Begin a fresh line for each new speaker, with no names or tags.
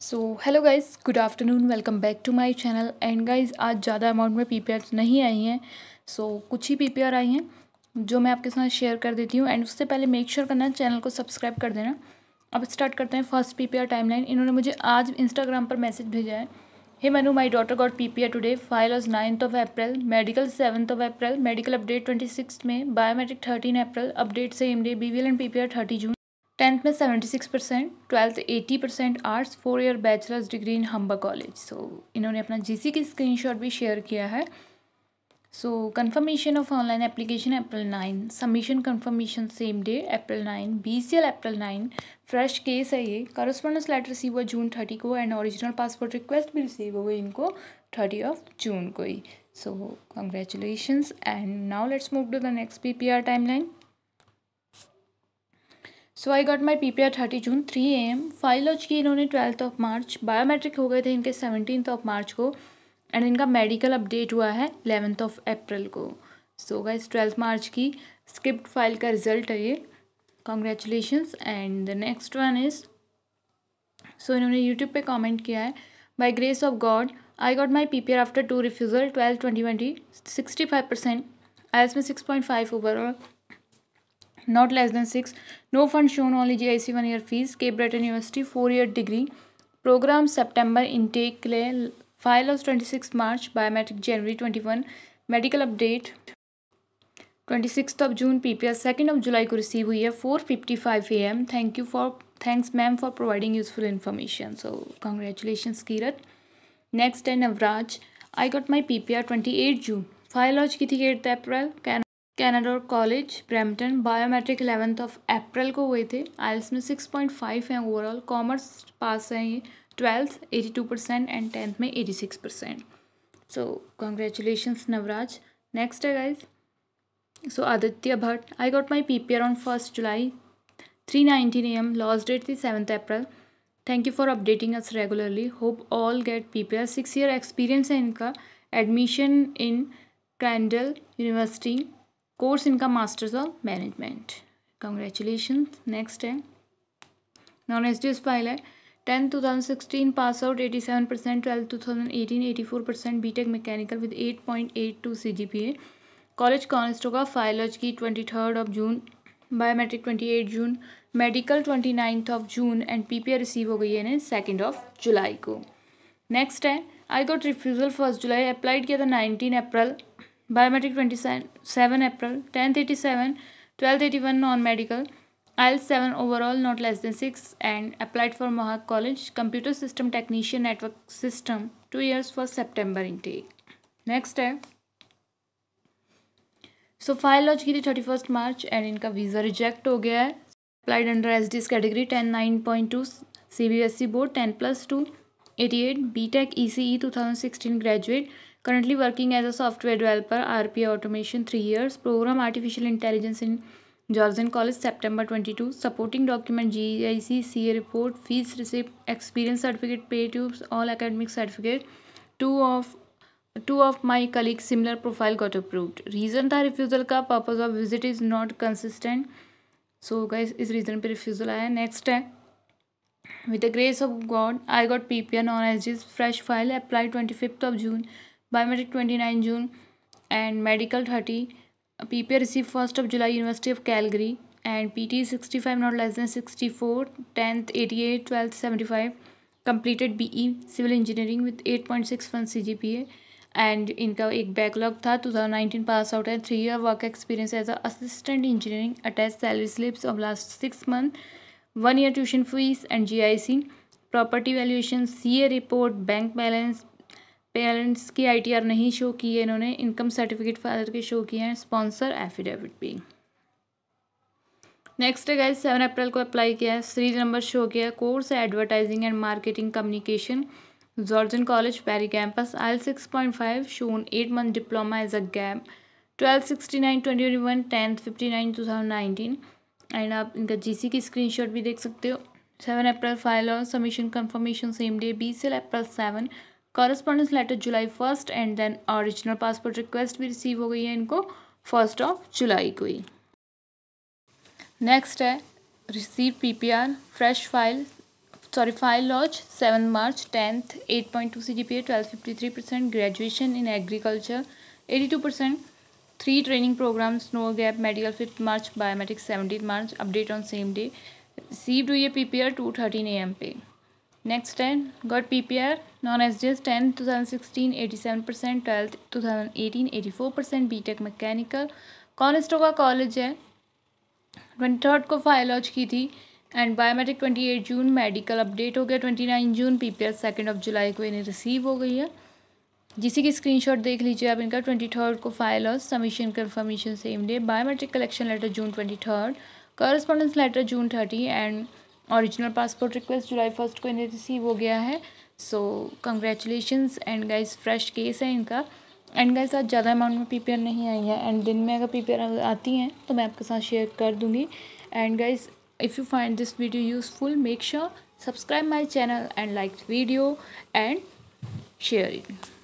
So hello guys good afternoon welcome back to my channel and guys आज ज़्यादा amount में P नहीं आई हैं। सो so, कुछ ही पी आई हैं जो मैं आपके साथ शेयर कर देती हूँ। एंड उससे पहले मेक श्योर sure करना चैनल को सब्सक्राइब कर देना। अब स्टार्ट करते हैं फ़र्स्ट पी टाइमलाइन इन्होंने मुझे आज इंस्टाग्राम पर मैसेज भेजा है। Hey Manu my daughter got P P R today file as ninth of April medical seventh of April medical update twenty six में biometric thirteen April update same day B V L and P P R thirty June tenth में seventy six percent twelfth eighty percent arts four year bachelors degree in Humber college so इन्होंने अपना जी सी की screen shot भी share किया है। So confirmation of online application April nine submission confirmation same day April nine B C L April nine fresh case है ये। Correspondence letter receive हुआ June thirty को एंड ओरिजिनल पासपोर्ट रिक्वेस्ट भी receive हुई इनको thirty of June को ही। So congratulation and now let's move to the next P P R time so I got my P P R thirty June three A M file launch की इन्होंने twelfth of March biometric हो गए थे इनके seventeen of मार्च को। And इनका medical update हुआ है एलेवंथ ऑफ़ अप्रैल को। सो गाइस ट्वेल्थ मार्च की स्क्रिप्ट फ़ाइल का रिज़ल्ट है ये। Congratulations and the next one is so इन्होंने यूट्यूब पे कमेंट किया है by grace of God I got my P P R after two refusal twelfth twenty twenty sixty five percent I S में six point five overall not less than 6 no fund shown, only gic 1 year fees, cape file of twenty six March, biometric January twenty one, medical update. Twenty six of June P P of July को receive हुई है four fifty five A M thank you for thanks ma'am for providing useful information so congratulation Keerat next है Navraj I got my P P R twenty eight June file lodge की थी eight April Canadore college Brampton biometric eleventh of April को हुए थे। I S में six point five हैं overall commerce pass हैं ये। Twelfth eighty two percent and tenth में eighty six percent so congratulation Navraj next है guys so Aditya Bhatt I got my P P R on first July three nineteen A M last date थी seventh April thank you for updating us regularly hope all get P P R six year experience है इनका. Admission in Kendall university course इनका masters of management congratulation next है. Non S D S file है. Tenth two thousand sixteen pass out eighty seven percent twelfth two thousand eighteen eighty four percent B tech mechanical with eight point eight two C G P A college Conestoga का की twenty third of June biometric twenty eight June medical twenty ninth of June and P P R receive हो गई है second of July को. Next है I got refusal first July applied किया था nineteen April biometric 27 April, 10th 87, 12th 81 non-medical, IELTS 7 overall not less than 6 and applied for Mohawk College, computer system technician network system, 2 years for September intake. Next है सो file launch की थी thirty first March and इनका visa reject हो गया है applied under S D category ten nine point two C B S E board ten plus two eighty eight B tech E C E two thousand sixteen graduate currently working as a software developer rpa automation 3 years program artificial intelligence in Georgian college September twenty two supporting document G I C C A report fees receipt experience certificate pay stubs all academic certificate two of two of my colleague similar profile got approve reason था refusal का purpose of visit is not consistent so guys इस reason पर refusal आया। Next है। With the grace of God I got P P N on H D fresh file apply twenty fifth of June biometric twenty nine June and medical thirty PPA received 1st of July University of Calgary and PT 65 not less than 64 10th 88 12th 75 completed BE civil engineering with 8.61 CGPA and इनका एक backlog था 2019 pass out है three year work experience as assistant engineering attach salary slips of last six month one year tuition fees and GIC property valuation CA report bank balance parents की ITR नहीं show की है इन्होंने income certificate father के show किए हैं sponsor affidavit भी next है गाइज़ सेवन अप्रैल को अप्लाई किया है सीरीज़ नंबर शो किया है course advertising and marketing communication Georgian college Barrie campus I six point five shown eight month diploma as a gap twelve sixty nine twenty twenty one tenth fifty nine two thousand nineteen and आप इनका GC की screenshot भी देख सकते हो। Seven April file और submission confirmation same day बीस April seven correspondence letter July first and then original passport request भी रिसीव हो गई है इनको फ़र्स्ट ऑफ़ जुलाई को ही। नेक्स्ट है receive P P R fresh file sorry file launch seven March tenth eight point two C G P A twelve fifty three percent graduation in agriculture eighty two percent three training programs no gap medical fifth March biometric seventeen March update on same day received हुई है P P R two thirteen A M पे। Next है got P P R non S D S tenth two thousand sixteen eighty seven percent twelfth two thousand eighteen eighty four percent B tech mechanical Conestoga का college है? Twenty third को file launch की थी and biometric twenty eight June medical update हो गया twenty nine June P P R second of July को इन्हें receive हो गई है। जिसी की स्क्रीनशॉट देख लीजिए आप इनका ट्वेंटी थर्ड को file launch submission confirmation same day biometric collection letter June twenty third correspondence letter June thirty and original passport request July first को इन्हें रिसीव हो गया है। So congratulation and guys fresh case है इनका। And guys आज ज़्यादा amount में पी नहीं आई है। एंड दिन में अगर पी आती हैं तो मैं आपके साथ शेयर कर दूँगी। And guys if you find this video useful make sure subscribe my channel and like video and share it